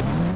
you